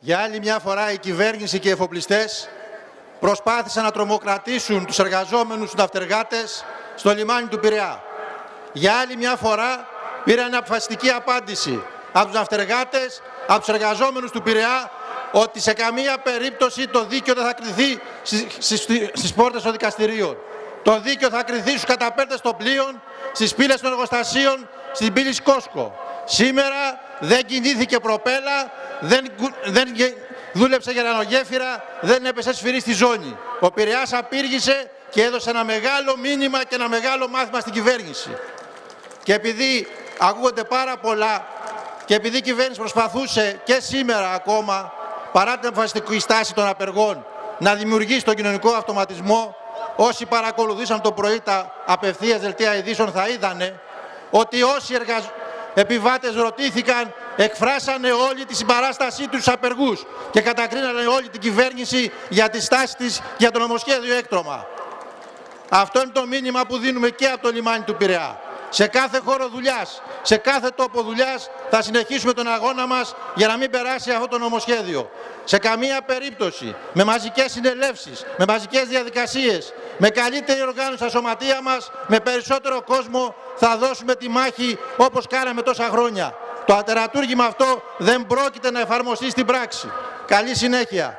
Για άλλη μια φορά η κυβέρνηση και οι εφοπλιστές προσπάθησαν να τρομοκρατήσουν τους εργαζόμενους τους ναυτεργάτες στο λιμάνι του Πειραιά. Για άλλη μια φορά πήραν αποφασιστική απάντηση από τους ναυτεργάτες, από τους εργαζόμενους του Πειραιά ότι σε καμία περίπτωση το δίκαιο δεν θα κριθεί στις πόρτες των δικαστηρίων. Το δίκαιο θα κριθεί στους καταπέρτες των πλοίων, στις πύλες των εργοστασίων, στην πύλη Σκόσκο. Σήμερα δεν κινήθηκε προπέλα, δεν, δεν δούλεψε γερανογέφυρα, δεν έπεσε σφυρί στη ζώνη. Ο Πειραιάς απήργησε και έδωσε ένα μεγάλο μήνυμα και ένα μεγάλο μάθημα στην κυβέρνηση. Και επειδή ακούγονται πάρα πολλά και επειδή η κυβέρνηση προσπαθούσε και σήμερα ακόμα, παρά την αποφασιστική στάση των απεργών, να δημιουργήσει τον κοινωνικό αυτοματισμό, όσοι παρακολουθήσαν το πρωί τα απευθείας δελτία ειδήσεων θα είδανε ότι όσοι εργαζ... επιβάτες ρωτήθηκαν, εκφράσανε όλη τη συμπαράστασή τους απεργούς και κατακρίνανε όλη την κυβέρνηση για τη στάση της για το νομοσχέδιο έκτρωμα. Αυτό είναι το μήνυμα που δίνουμε και από το λιμάνι του Πειραιά. Σε κάθε χώρο δουλειάς, σε κάθε τόπο δουλειάς θα συνεχίσουμε τον αγώνα μας για να μην περάσει αυτό το νομοσχέδιο. Σε καμία περίπτωση, με μαζικές συνελεύσεις, με μαζικές διαδικασίες, με καλύτερη οργάνωση στα σωματεία μας, με περισσότερο κόσμο θα δώσουμε τη μάχη όπως κάναμε τόσα χρόνια. Το ατερατούργημα αυτό δεν πρόκειται να εφαρμοστεί στην πράξη. Καλή συνέχεια.